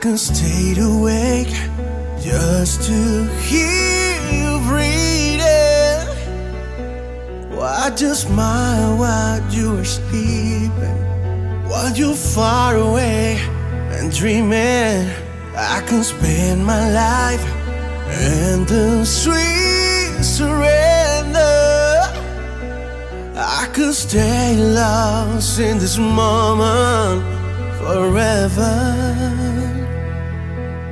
can stay awake just to hear you breathing. Watch you smile while you are sleeping, while you're far away and dreaming. I can spend my life in the sweet surrender. I could stay lost in this moment forever.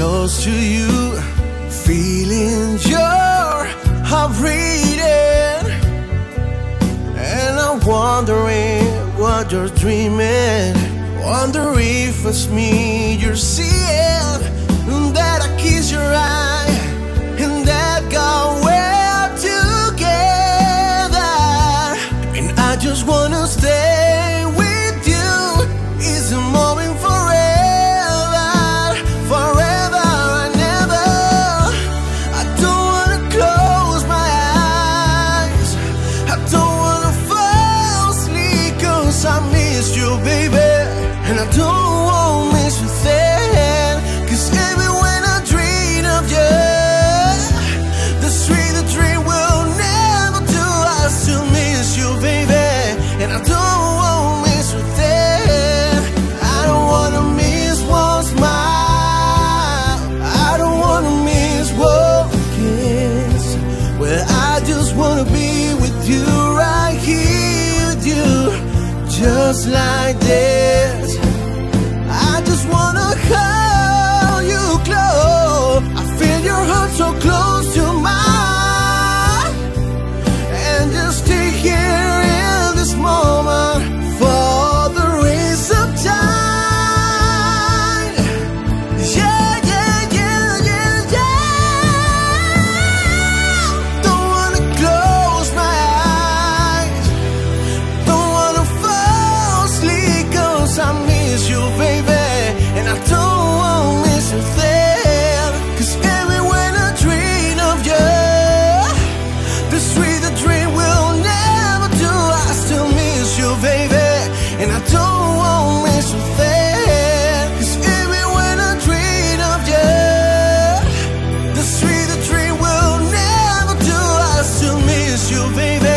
close to you Feeling your heart beating And I'm wondering what you're dreaming Wonder if it's me you're seeing That I kiss your eyes just like this. you, baby.